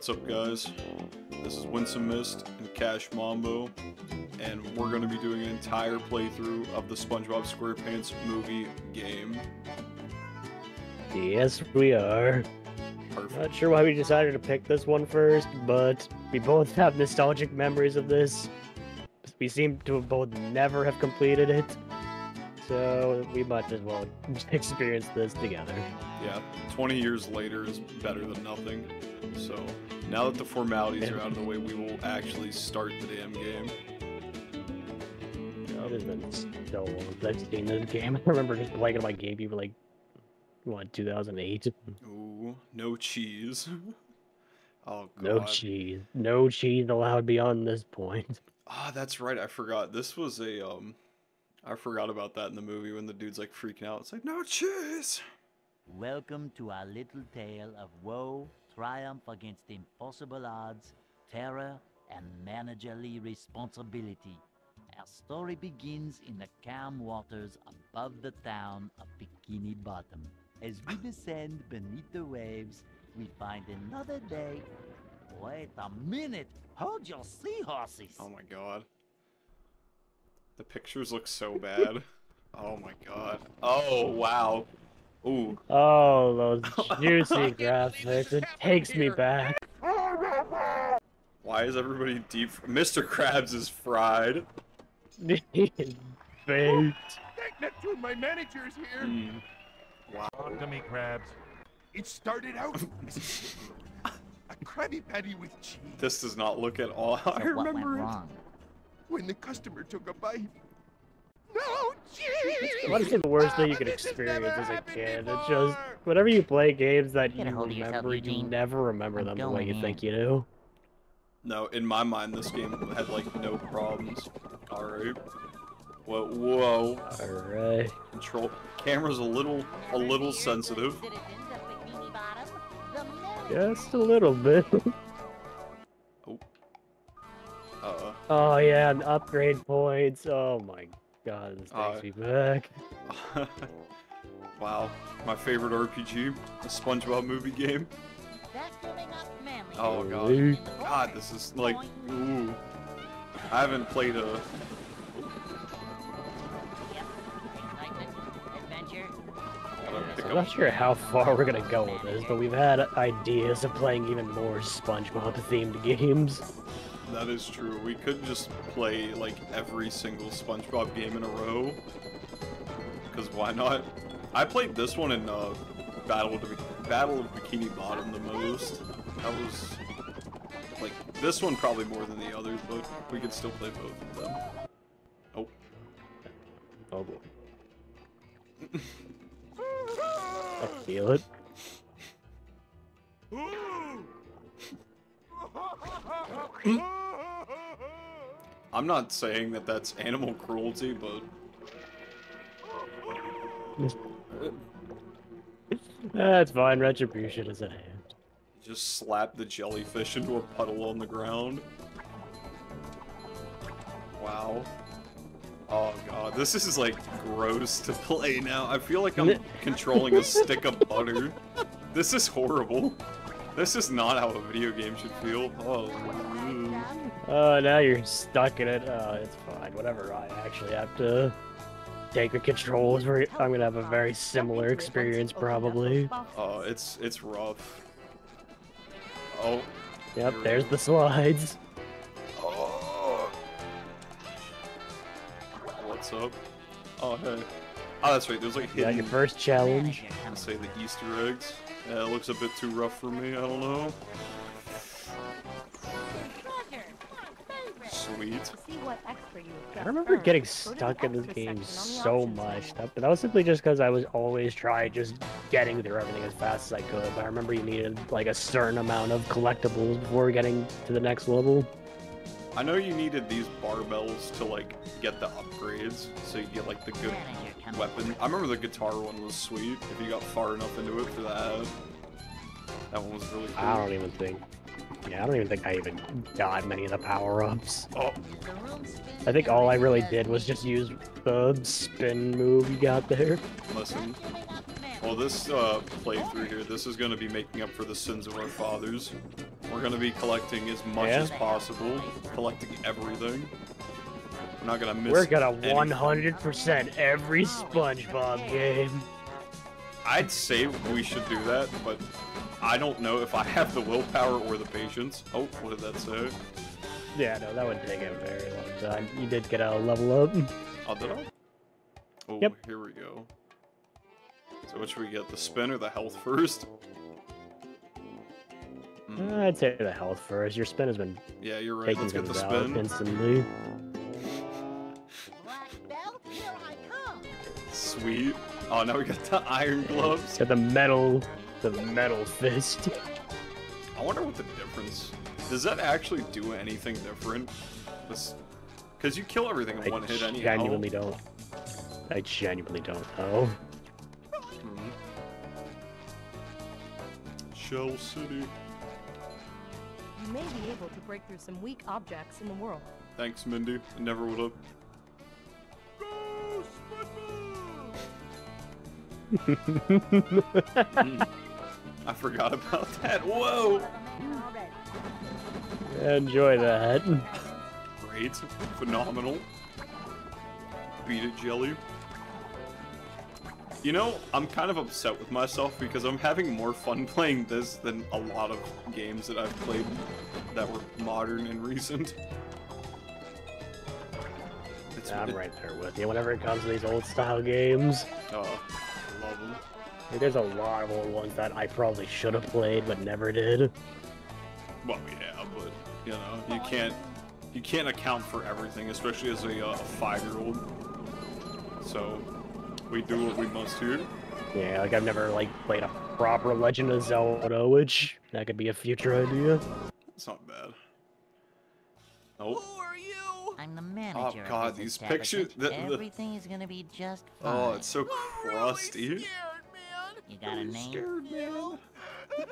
What's up, guys? This is Winsome Mist and Cash Mambo, and we're going to be doing an entire playthrough of the SpongeBob SquarePants movie game. Yes, we are. Perfect. Not sure why we decided to pick this one first, but we both have nostalgic memories of this. We seem to have both never have completed it, so we might as well experience this together. Yeah, 20 years later is better than nothing. So, now that the formalities are out of the way, we will actually start the damn game. It has been so long since I've seen this game. I remember just playing it on my GameCube like, what, 2008? Ooh, no cheese. oh, God. No cheese. No cheese allowed beyond this point. Ah, that's right. I forgot. This was a um I forgot about that in the movie when the dude's like freaking out. It's like, "No cheese." Welcome to our little tale of woe, triumph against impossible odds, terror, and managerly responsibility. Our story begins in the calm waters above the town of Bikini Bottom. As we descend beneath the waves, we find another day. Wait a minute! Hold your seahorses! Oh my god. The pictures look so bad. oh my god. Oh, wow. Ooh. Oh, those juicy graphics. It takes me back. Why is everybody deep Mr. Krabs is fried. Baked. Neptune, my manager's here. Mm. Wow. Talk to me, Krabs. It started out a Krabby Patty with cheese. This does not look at all how I So what went remember it. wrong? When the customer took a bite. No cheese! Honestly, the worst thing you could uh, experience never as a kid. It's before. just whenever you play games that you Get a hold of yourself, remember, you Eugene. never remember I'm them the way you in. think you do. No, in my mind this game had like no problems. Alright. Whoa, whoa. Alright. Control camera's a little a little sensitive. Just a little bit. Oh yeah, and upgrade points. Oh my god, this takes Uh, me back. wow. My favorite RPG, the SpongeBob movie game. Oh god. God, this is like ooh. I haven't played a gotta pick I'm not sure how far we're gonna go with this, but we've had ideas of playing even more SpongeBob themed games. That is true. We could just play like every single SpongeBob game in a row. Cause why not? I played this one in uh, Battle of Battle of Bikini Bottom the most. That was like this one probably more than the others, but we could still play both of them. Oh, Oh boy. I feel it. I'm not saying that that's animal cruelty, but That's fine, retribution is at hand. just slap the jellyfish into a puddle on the ground. Wow. Oh god, this is like gross to play now. I feel like I'm controlling a stick of butter. This is horrible. This is not how a video game should feel. Oh. Oh, now you're stuck in it. Oh, it's fine. Whatever. I actually have to take the controls. I'm gonna have a very similar experience, probably. Oh, it's it's rough. Oh. Yep, there's the slides. Oh. What's up? Oh hey. Oh, that's right. There's like hidden. your first challenge. I'd say the Easter eggs. Yeah, it looks a bit too rough for me. I don't know. Sweet. I remember getting stuck in this game so much, but that was simply just because I was always trying just getting through everything as fast as I could. But I remember you needed like a certain amount of collectibles before getting to the next level. I know you needed these barbells to like get the upgrades, so you get like the good weapon. I remember the guitar one was sweet. If you got far enough into it for that, that one was really cool. I don't even think. Yeah, I don't even think I even got many of the power-ups. Oh, I think all I really did was just use the spin move you got there. listen. Well, this uh, playthrough here, this is going to be making up for the sins of our fathers. We're gonna be collecting as much Yeah? as possible, collecting everything. We're not gonna miss. We're gonna 100% every SpongeBob game. I'd say we should do that, but I don't know if I have the willpower or the patience. Oh, what did that say? Yeah, no, that would take a very long time. You did get a level up. Oh, did I? Oh, Yep. here we go. So what should we get? The spin or the health first? Hmm, I'd say the health first. Your spin has been yeah, you're right. Let's get the spin. instantly. Black belt, here I come. Sweet. Oh, now we got the iron gloves. Got the metal, the metal fist. I wonder what the difference. Does that actually do anything different? Because you kill everything in I one hit anyhow. genuinely don't. I genuinely don't know. Hmm. Shell City. You may be able to break through some weak objects in the world. Thanks, Mindy. I never would have. Hmm. I forgot about that. Whoa! Enjoy that. Great. Phenomenal. Beat it, Jelly. You know, I'm kind of upset with myself because I'm having more fun playing this than a lot of games that I've played that were modern and recent. It's, I'm it- right there with you. Whenever it comes to these old style games, Oh, I love them. There's a lot of old ones that I probably should have played but never did. Well, yeah, but you know, you can't you can't account for everything, especially as a, uh, five-year-old. So we do what we must do. Yeah, like I've never like played a proper Legend of Zelda, which that could be a future idea. It's not bad. Nope. I'm the manager. Oh God, this these pictures- the- the- Everything is gonna be just fine. Oh, it's so crusty. You got a I'm name? scared, man.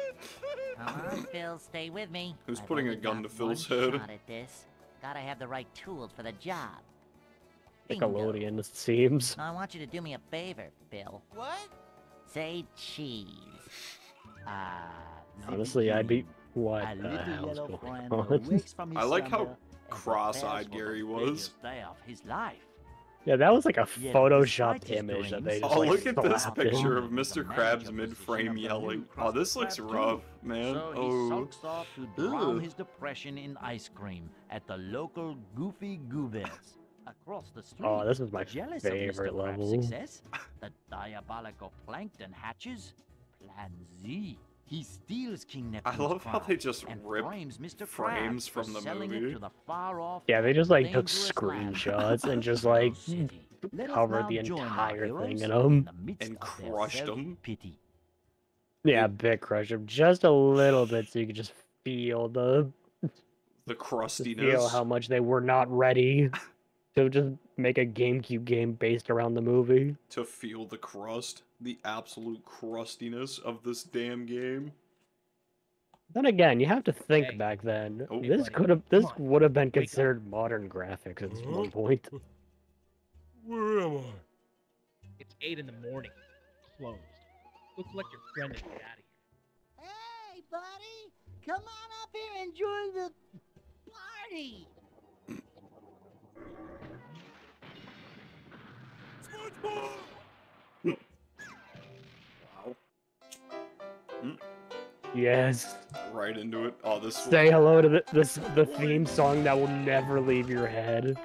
Come on, Phil, stay with me. Who's I've putting a gun to Phil's one head? Shot at this. Gotta have the right tools for the job. Bingo. Nickelodeon, it seems. I want you to do me a favor, Phil. What? Say cheese. Ah. Honestly, I'd be. A What the little hell's yellow going friend who on? wakes from his I like how slumber and cross-eyed prepares for Gary the was. biggest day of his life. Yeah, that was like a Yeah, photoshopped image that they oh, just Oh, like look at this slapped in. picture of Mr. manager Krabs mid-frame yelling. Oh, this looks rough, too. man. So he Oh. sulks off to drown his depression in ice cream at the local Goofy Goobers. Across the oh, street, Oh, this is my jealous favorite of Mr. Krabs' level. success, the diabolical plankton hatches. Plan Z. He steals King I love how they just and rip frames Mr. frames from the movie. The far off Yeah, they just like took screenshots and just like City. Let us covered the entire thing heroes in 'em. the And crushed them. crushed 'em. self-pity. Yeah, bit crushed them just a little bit so you could just feel the The to crustiness. feel how much they were not ready to just make a GameCube game based around the movie. to feel the crust, the absolute crustiness of this damn game. Then again, you have to think Hey. back then. Oh. this could have this would have been considered modern graphics at one point. Where am I? It's 8 in the morning. Closed. Go like your friend is out of here. Hey, buddy! Come on up here and join the party! Yes. Right into it. Oh, this. Say hello to the, this the theme song that will never leave your head.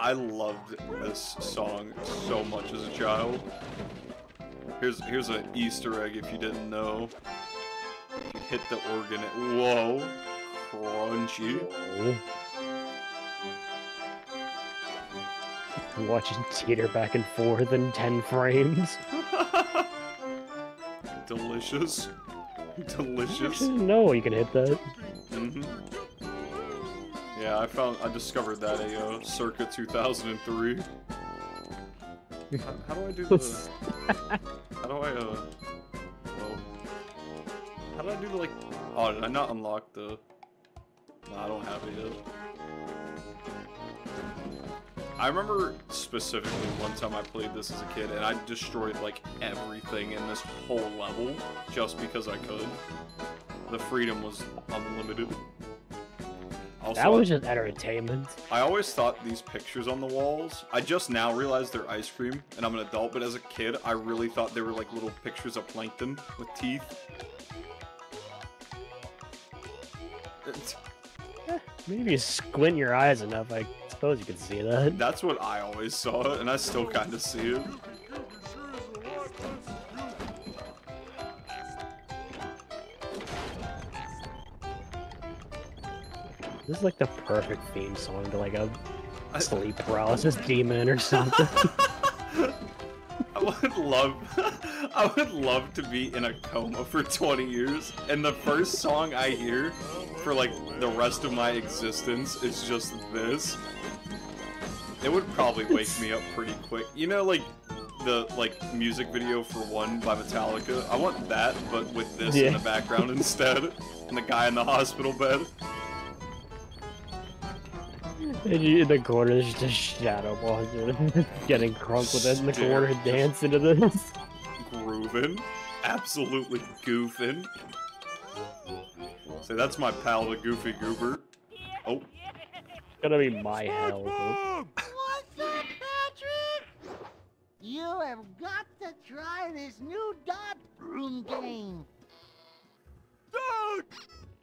I loved this song so much as a child. Here's here's an Easter egg if you didn't know. You hit the organ, it whoa, crunchy. Watching teeter back and forth in 10 frames. Delicious, delicious. No, you can hit that. hmm Yeah, I found I discovered that a uh, circa 2003. How, how do I do the? How do I uh? Well, how do I do the like? Oh, did I not unlock the? No, I don't have it yet. I remember specifically one time I played this as a kid and I destroyed like everything in this whole level just because I could. The freedom was unlimited. Also, That was just entertainment. I always thought these pictures on the walls, I just now realized they're ice cream, and I'm an adult, but as a kid, I really thought they were like little pictures of plankton with teeth. It's- Maybe you squint your eyes enough, I suppose you could see that. That's what I always saw, and I still kind of see it. This is like the perfect theme song to like a I- sleep paralysis demon or something. I would love, I would love to be in a coma for 20 years, and the first song I hear for like the rest of my existence is just this. It would probably wake me up pretty quick. You know, like the like music video for One by Metallica. I want that, but with this in the background instead, and the guy in the hospital bed. And you, in the corner, there's just a shadow walking, getting crunk with it in the corner, dancing to this. grooving, absolutely goofing. So that's my pal, the Goofy Goober. Oh, It's gonna be my hell. What's up, Patrick? You have got to try this new dot room game. Dog!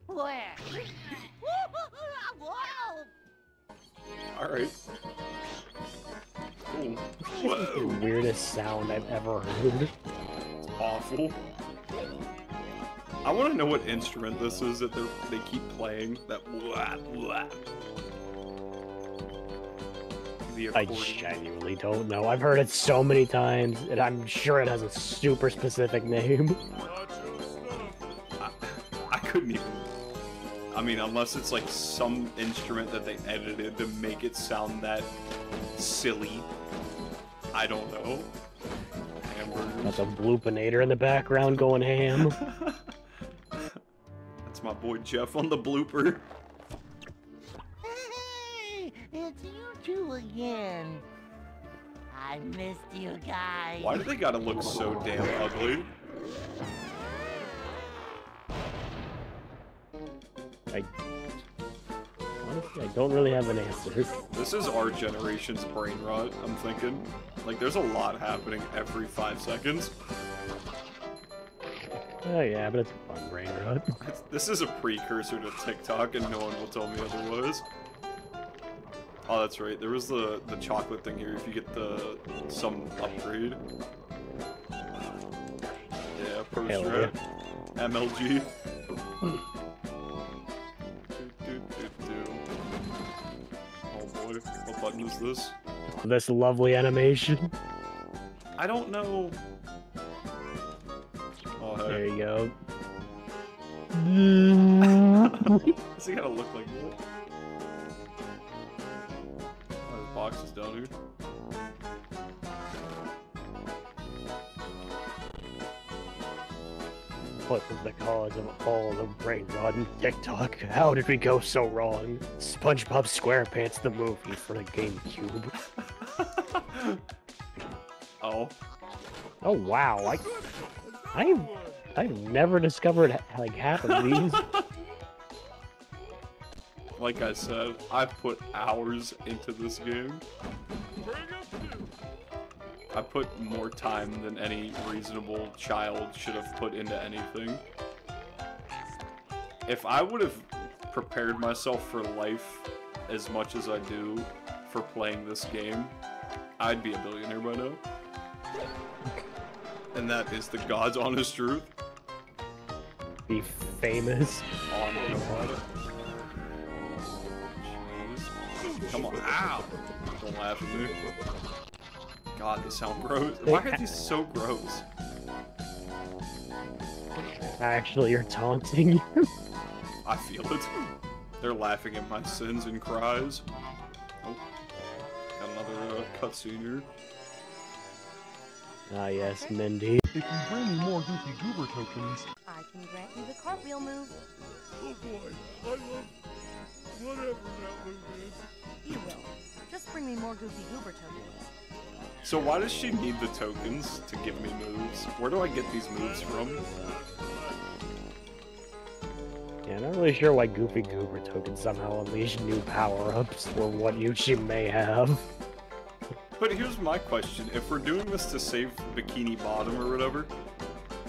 Where? Whoa! all right. Cool. The weirdest sound I've ever heard. It's awful. I want to know what instrument this is that they they keep playing. That blah, blah. The I genuinely don't know. I've heard it so many times, and I'm sure it has a super specific name. I, I couldn't even. I mean, unless it's like some instrument that they edited to make it sound that silly. I don't know. That's a bloopinator in the background going ham. That's my boy Jeff on the blooper. Hey, it's you two again. I missed you guys. Why do they gotta look so damn ugly? I honestly, I don't really have an answer. This is our generation's brain rot, I'm thinking. Like, there's a lot happening every five seconds. Oh yeah, but it's fun brain rot. This is a precursor to TikTok, and no one will tell me otherwise. Oh, that's right. There was the the chocolate thing here. If you get the some upgrade. Yeah, pro Hell strat. MLG. Do, do, do, do. Oh boy, what button is this? This lovely animation. I don't know. Oh There you go. does he gotta look like that? Down here. what was the cause of all the brain rot in TikTok? How did we go so wrong? SpongeBob SquarePants the movie for the GameCube. oh, Oh wow, I, I, I've never discovered like half of these. like I said, I've put hours into this game. I put more time than any reasonable child should have put into anything. If I would have prepared myself for life as much as I do for playing this game, I'd be a billionaire by now. And that is the God's honest truth. Be famous. on Come on. Ow! Don't laugh at me. God, they sound gross. Why are these so gross? Actually, you're taunting you. I feel it. They're laughing at my sins and cries. Oh. Got another uh, cutscene here. Ah yes, Mindy. If you bring me more Goofy Goober tokens, I can grant you the cartwheel move. Oh boy, I love more Goofy Goober tokens. So why does she need the tokens to give me moves? Where do I get these moves from? Yeah, I'm not really sure why Goofy Goober tokens somehow unleash new power-ups or what use you may have. But here's my question: If we're doing this to save Bikini Bottom or whatever,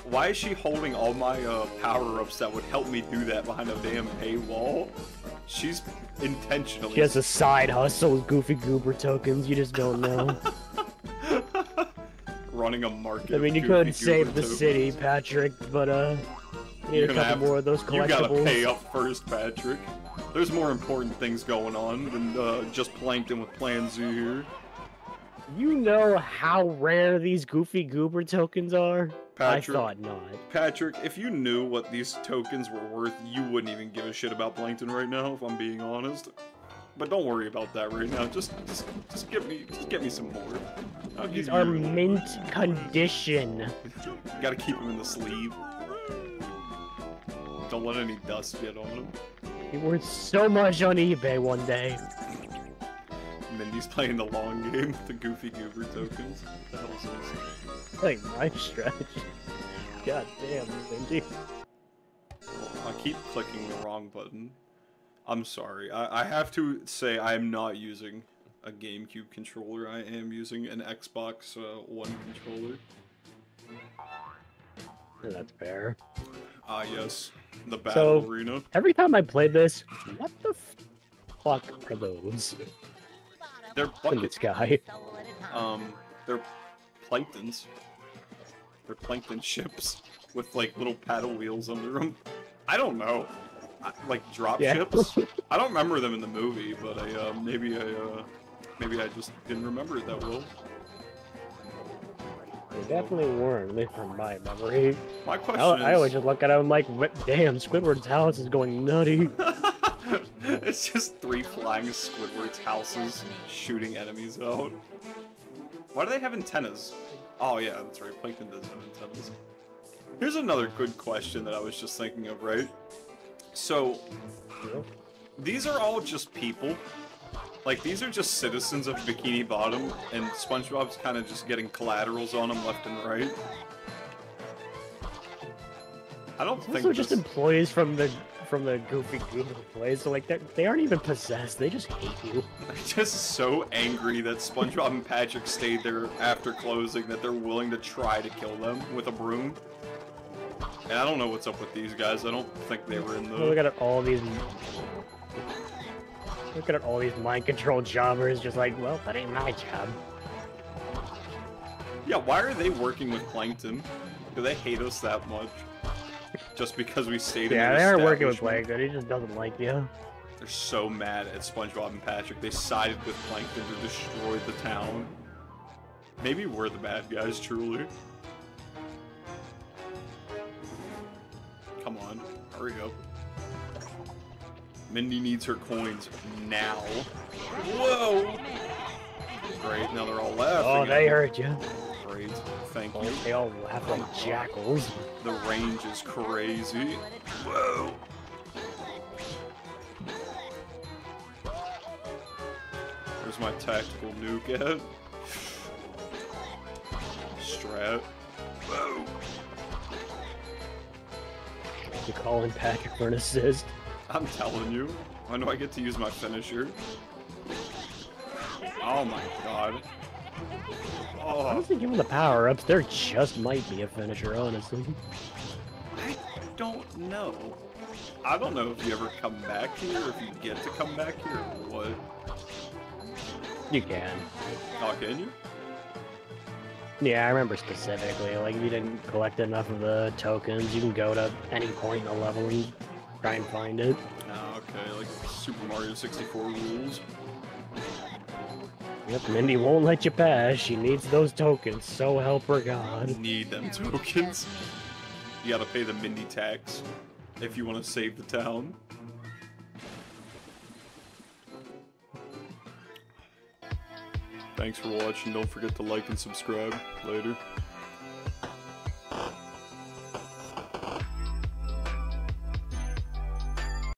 why is she holding all my uh, power-ups that would help me do that behind a damn paywall? She's intentionally. She has a side hustle with Goofy Goober tokens, you just don't know. running a market. I mean, you could save the city. Patrick, but uh, you need You're a couple have- more of those collectibles. You gotta pay up first, Patrick. There's more important things going on than uh, just Plankton with Plan Z here. You know how rare these Goofy Goober tokens are? Patrick. I thought not. Patrick, if you knew what these tokens were worth, you wouldn't even give a shit about Plankton right now, if I'm being honest. But don't worry about that right now. Just, just, just give me, just get me some more. I'll These are you- mint condition. Gotta keep them in the sleeve. Don't let any dust get on them. They worth so much on eBay one day. Mindy's playing the long game with the Goofy Goober tokens. What the hell is this? Like my strategy. God damn, Mindy. I keep clicking the wrong button. I'm sorry. I, I have to say I'm not using a GameCube controller. I am using an Xbox uh, One controller. That's fair. Ah, yes. The Battle So- Arena. Every time I play this, what the fuck are those They're buckets. sky? Um, they're planktons. They're plankton ships with like little paddle wheels under them. I don't know. I, like drop Yeah. ships. I don't remember them in the movie, but I uh, maybe I uh, maybe I just didn't remember it that well. They definitely weren't, at least from my memory. My I, question I always just look at them like, "What- damn, Squidward's house is going nutty. it's just three flying Squidward's houses shooting enemies out. Why do they have antennas? Oh yeah, that's right. Plankton does have antennas. Here's another good question that I was just thinking of, right? So, these are all just people. Like, these are just citizens of Bikini Bottom, and SpongeBob's kind of just getting collaterals on them left and right. I don't think Also, just this- employees from the from the Goofy Goober place. So like, they aren't even possessed. They just hate you. They're just so angry that SpongeBob and Patrick stayed there after closing that they're willing to try to kill them with a broom. And I don't know what's up with these guys. I don't think they were in the. Look at all these. Look at all these mind controlled jobbers. Just like, well, that ain't my job. Yeah, why are they working with Plankton? Do they hate us that much? Just because we stayed in Yeah, their they aren't working with? Plankton. He just doesn't like you. They're so mad at SpongeBob and Patrick. They sided with Plankton to destroy the town. Maybe we're the bad guys, truly. Come on, hurry up. Mindy needs her coins now. Whoa! Great, now they're all laughing. Oh, they hurt you. Great, thank you. they all laugh like jackals. The range is crazy. Whoa! There's my tactical nuke at? Strat. Whoa! You calling Patrick for an assist? I'm telling you. When do I get to use my finisher? Oh my god. Oh, Honestly, given the power ups, there just might be a finisher, honestly. I don't know. I don't know if you ever come back here, if you get to come back here, or what. You can. Oh, can you? Yeah, I remember specifically. Like, if you didn't collect enough of the tokens, you can go to any point in the level and try and find it. Oh, okay, like Super Mario 64 rules. Yep, Mindy won't let you pass. She needs those tokens, so help her God. Need them tokens. You gotta pay the Mindy tax if you want to save the town. Thanks for watching. Don't forget to like and subscribe. Later.